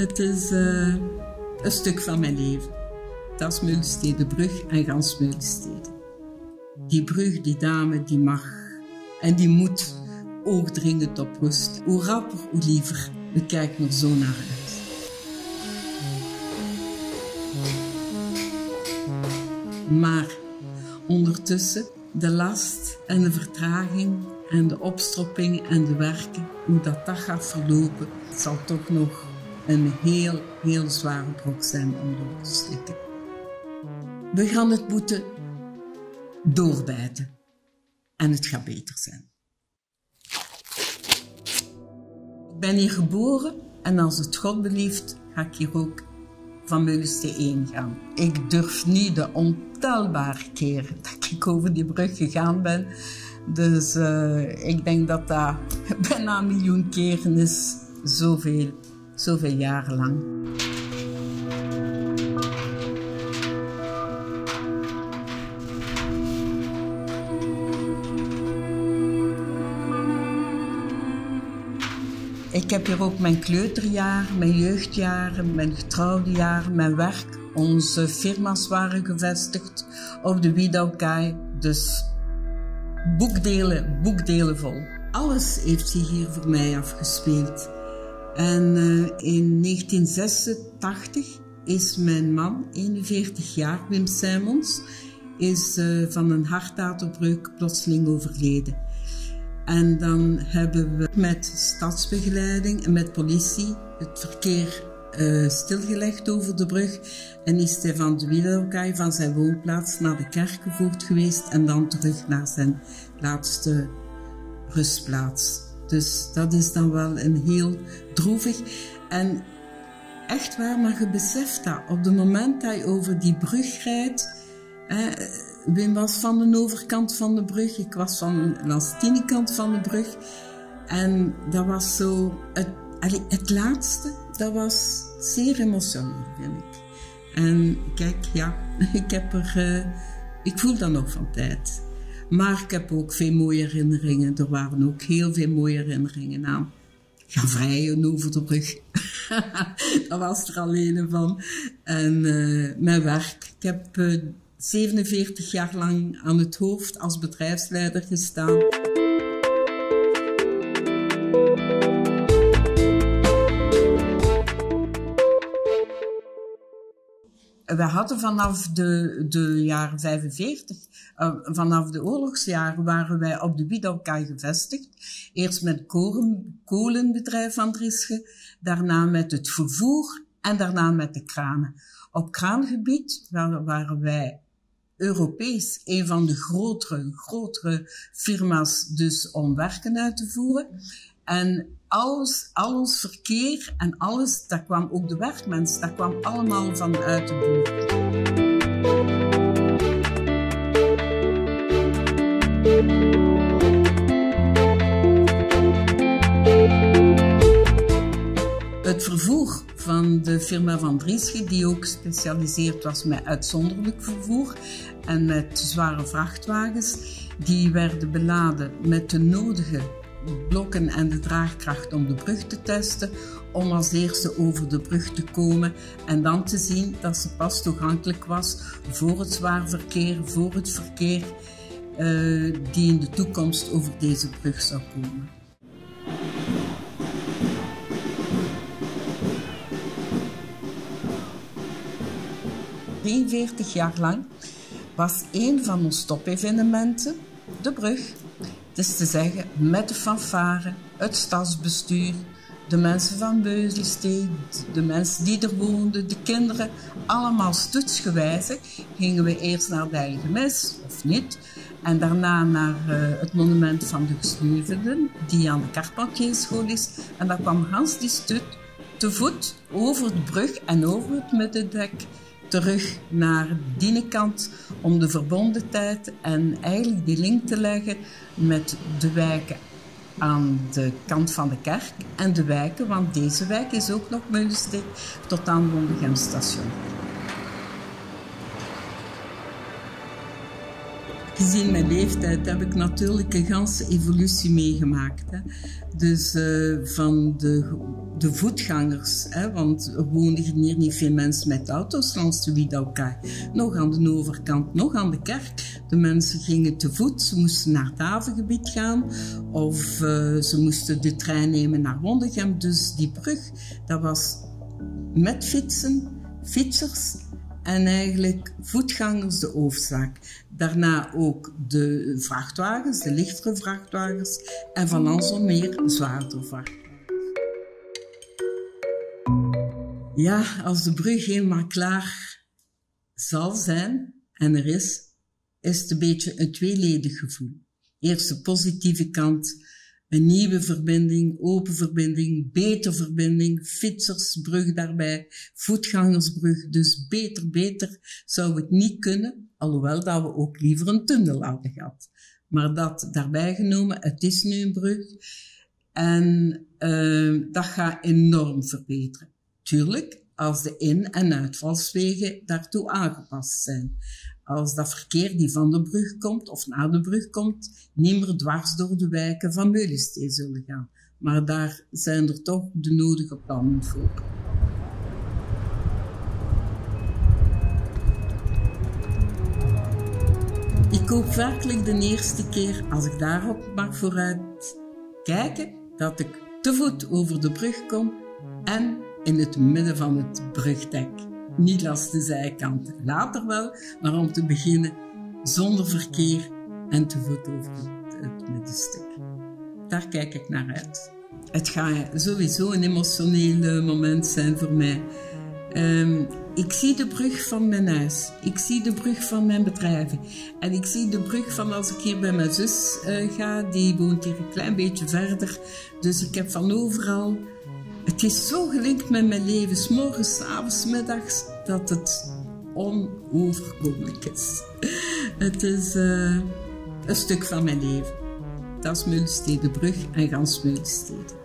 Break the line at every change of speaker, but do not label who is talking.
Het is eh, een stuk van mijn leven. Dat is Meulstedenbrug en gans Meulsteden. Die brug, die dame, die mag en die moet oogdringend op rust. Hoe rapper, hoe liever. We kijken er zo naar uit. Maar ondertussen de last en de vertraging en de opstopping en de werken, hoe dat, dat gaat verlopen, zal toch nog een heel, heel zware brok zijn om door te slikken. We gaan het moeten doorbijten en het gaat beter zijn. Ik ben hier geboren en als het God belieft, ga ik hier ook van Meulensteen 1 gaan. Ik durf niet de ontelbare keren dat ik over die brug gegaan ben. Dus uh, ik denk dat dat bijna een miljoen keren is, zoveel, zoveel jaren lang. Ik heb hier ook mijn kleuterjaren, mijn jeugdjaren, mijn getrouwde jaren, mijn werk. Onze firma's waren gevestigd op de Wiedaukai. Dus boekdelen, boekdelen vol. Alles heeft zich hier voor mij afgespeeld. En uh, in 1986 is mijn man, 41 jaar, Wim Simons, is uh, van een hartaterbreuk plotseling overleden. En dan hebben we met stadsbegeleiding en met politie het verkeer uh, stilgelegd over de brug. En is van de Wielerkai van zijn woonplaats naar de kerk gevoerd geweest en dan terug naar zijn laatste rustplaats. Dus dat is dan wel een heel droevig. En echt waar, maar je beseft dat op het moment dat je over die brug rijdt. Wim was van de overkant van de brug, ik was van de kant van de brug. En dat was zo, het, het laatste, dat was zeer emotioneel, vind ik. En kijk, ja, ik heb er, uh, ik voel dat nog van tijd. Maar ik heb ook veel mooie herinneringen. Er waren ook heel veel mooie herinneringen aan. Gaan vrijen over de brug. dat was er alleen van. En uh, mijn werk. Ik heb uh, 47 jaar lang aan het hoofd als bedrijfsleider gestaan. We hadden vanaf de, de jaren 45, uh, vanaf de oorlogsjaren, waren wij op de Wiedaukai gevestigd. Eerst met het kolenbedrijf van Drische, daarna met het vervoer en daarna met de kranen. Op kraangebied waren wij Europees een van de grotere, grotere firma's dus om werken uit te voeren. En alles, al ons verkeer en alles, dat kwam ook de werkmens, dat kwam allemaal vanuit de buurt. Het vervoer van de firma Van Driesche, die ook gespecialiseerd was met uitzonderlijk vervoer en met zware vrachtwagens. Die werden beladen met de nodige blokken en de draagkracht om de brug te testen, om als eerste over de brug te komen en dan te zien dat ze pas toegankelijk was voor het zwaar verkeer, voor het verkeer uh, die in de toekomst over deze brug zou komen. 43 jaar lang was een van onze topevenementen de brug. Het is te zeggen, met de fanfare, het stadsbestuur, de mensen van Beuzelsteed, de mensen die er woonden, de kinderen, allemaal stoetsgewijze gingen we eerst naar de Heilige Mes, of niet, en daarna naar uh, het monument van de gesneuvelen, die aan de Carpentierschool is. En dan kwam Hans die stut te voet over de brug en over het middendek terug naar die om de verbonden tijd en eigenlijk die link te leggen met de wijken aan de kant van de kerk en de wijken, want deze wijk is ook nog Meulensteen, tot aan Wondegem station. Gezien mijn leeftijd heb ik natuurlijk een ganse evolutie meegemaakt. Hè. Dus uh, van de, de voetgangers, hè, want er woonden hier niet veel mensen met auto's langs de Wiedaukai. Nog aan de overkant, nog aan de kerk. De mensen gingen te voet, ze moesten naar het havengebied gaan of uh, ze moesten de trein nemen naar Wondegem. Dus die brug, dat was met fietsen, fietsers en eigenlijk voetgangers de hoofdzaak. Daarna ook de vrachtwagens, de lichtere vrachtwagens en van alles meer zwaardere vrachtwagens. Ja, als de brug helemaal klaar zal zijn en er is, is het een beetje een tweeledig gevoel. Eerst de positieve kant een nieuwe verbinding, open verbinding, beter verbinding, fietsersbrug daarbij, voetgangersbrug. Dus beter, beter zou het niet kunnen, alhoewel dat we ook liever een tunnel hadden gehad. Maar dat daarbij genomen, het is nu een brug en uh, dat gaat enorm verbeteren. Tuurlijk, als de in- en uitvalswegen daartoe aangepast zijn als dat verkeer die van de brug komt of naar de brug komt, niet meer dwars door de wijken van Meulensteen zullen gaan. Maar daar zijn er toch de nodige plannen voor. Ik hoop werkelijk de eerste keer, als ik daarop mag vooruit kijken, dat ik te voet over de brug kom en in het midden van het brugdek niet langs de zijkant. Later wel, maar om te beginnen zonder verkeer en te voet over het, middenstuk. Daar kijk ik naar uit. Het gaat sowieso een emotioneel moment zijn voor mij. Um, ik zie de brug van mijn huis. Ik zie de brug van mijn bedrijven. En ik zie de brug van als ik hier bij mijn zus uh, ga. Die woont hier een klein beetje verder. Dus ik heb van overal het is zo gelinkt met mijn leven, s morgens, s avonds, middags, dat het onoverkomelijk is. Het is uh, een stuk van mijn leven. Dat is Meulstedenbrug en gans Meulsteden.